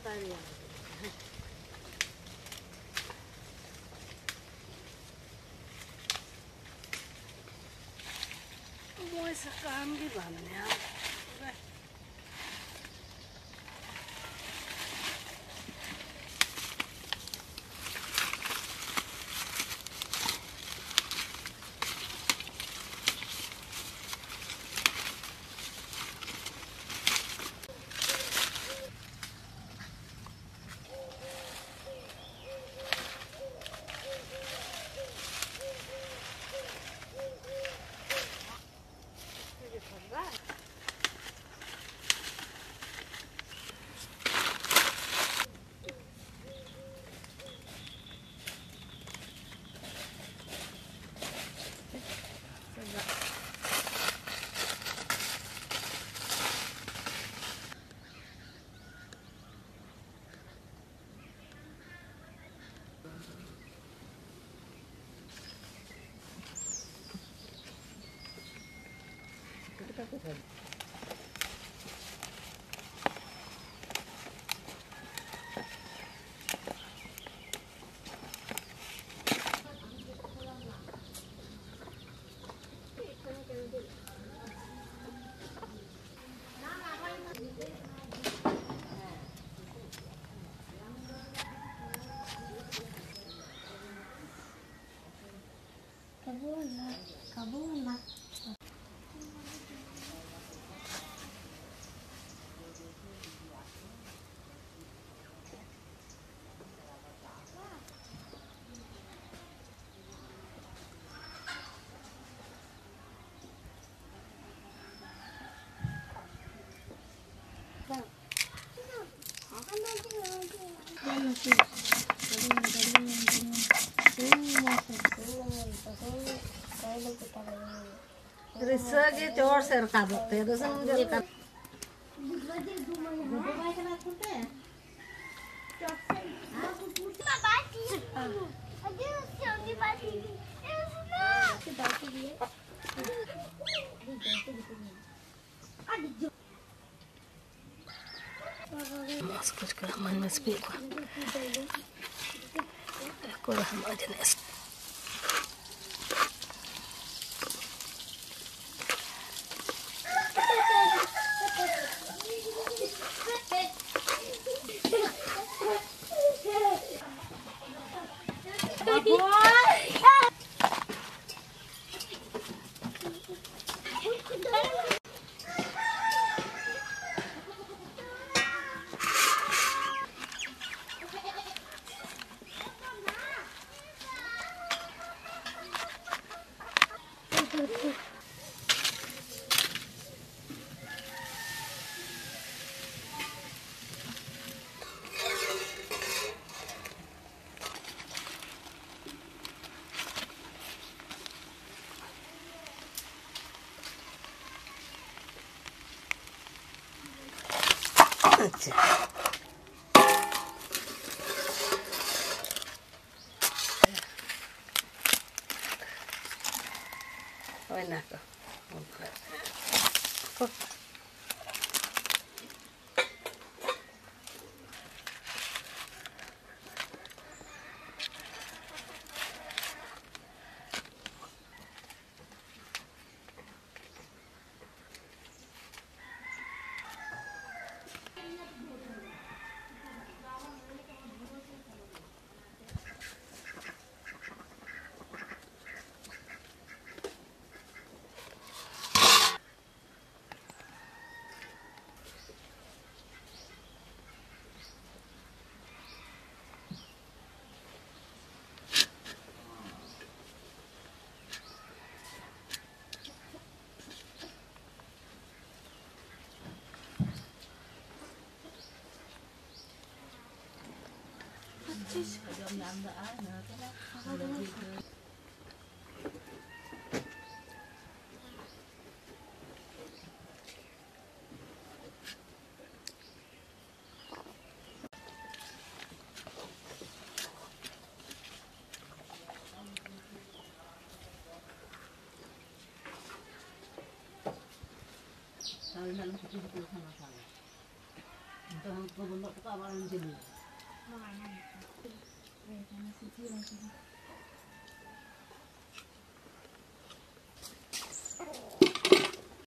Mau sekam di mana 这个可以。ರಿಸಗೆ ಚೋರ್ ಸೇರ್ಕಾಗುತ್ತೆ ಅದು ಸಂಜೆ Thank you. Nasıl kırık manımız to kuah. Kuah macam es. Boy! Sí. Buenas. Kalau nak masuk ke sama sama, Entah apa benda jenis. Oh.